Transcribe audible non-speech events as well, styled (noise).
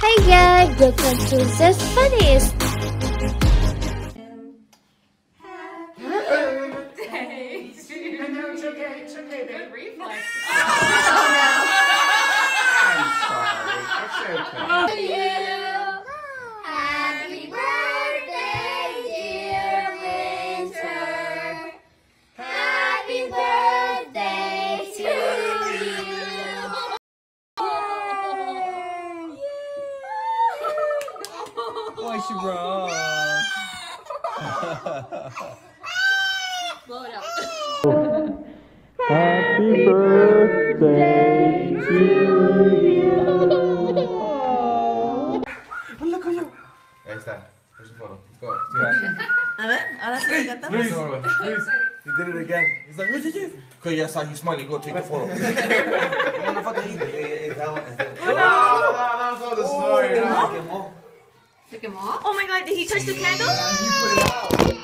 Hi guys, welcome to sorry. It's okay. Happy birthday to you. Ahí está. There's a photo. Go. A ver, ahora he did it again. He's like, what did you do? Yes, I, he's smiling. Go take a photo. (laughs) Oh, no, no, that was all the story. Oh, Look him off. Oh my god, did he touch the candle? Yeah,